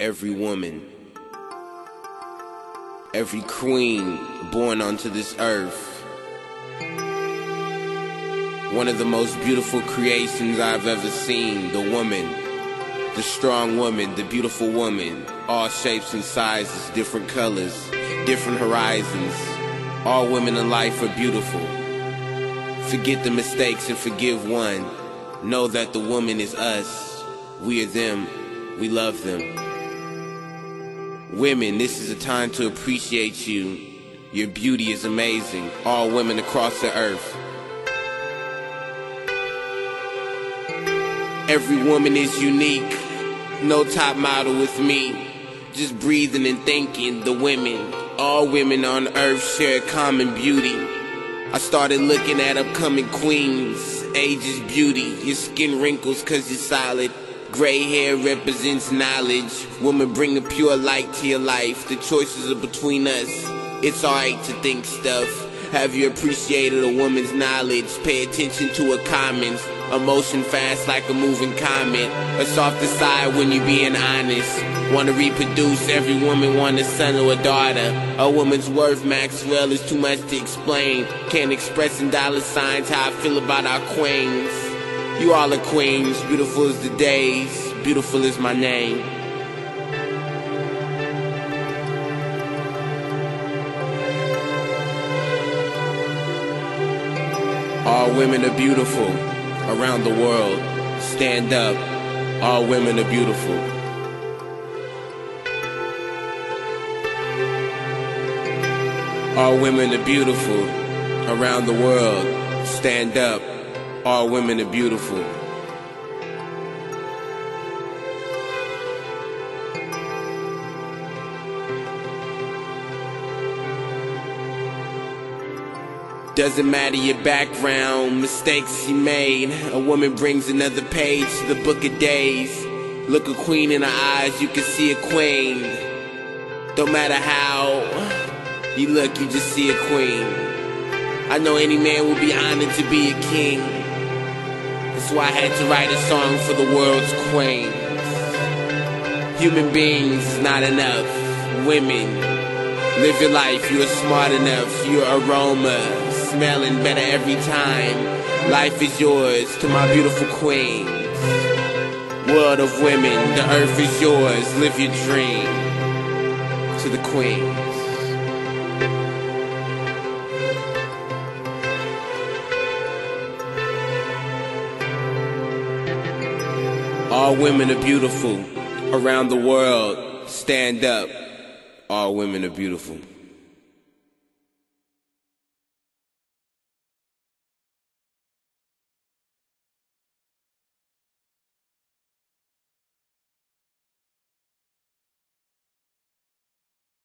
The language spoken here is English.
every woman, every queen born onto this earth. One of the most beautiful creations I've ever seen, the woman, the strong woman, the beautiful woman, all shapes and sizes, different colors, different horizons. All women in life are beautiful. Forget the mistakes and forgive one. Know that the woman is us. We are them. We love them. Women, this is a time to appreciate you. Your beauty is amazing. All women across the earth. Every woman is unique. No top model with me. Just breathing and thinking. The women, all women on earth share common beauty. I started looking at upcoming queens. Age is beauty. Your skin wrinkles cause you're solid. Gray hair represents knowledge. Woman, bring a pure light to your life. The choices are between us. It's alright to think stuff. Have you appreciated a woman's knowledge? Pay attention to her comments. Emotion fast like a moving comet. A softer side when you being honest. Wanna reproduce, every woman want a son or a daughter. A woman's worth, Maxwell, is too much to explain. Can't express in dollar signs how I feel about our queens. You all are queens, beautiful as the days, beautiful is my name. All women are beautiful around the world. Stand up. All women are beautiful. All women are beautiful around the world. Stand up. All women are beautiful. Doesn't matter your background, mistakes you made. A woman brings another page to the book of days. Look a queen in her eyes, you can see a queen. Don't matter how you look, you just see a queen. I know any man will be honored to be a king. Why I had to write a song for the world's queens. Human beings is not enough. Women, live your life. You are smart enough. Your aroma smelling better every time. Life is yours to my beautiful queens. World of women, the earth is yours. Live your dream to the queens. All women are beautiful around the world. Stand up. All women are beautiful.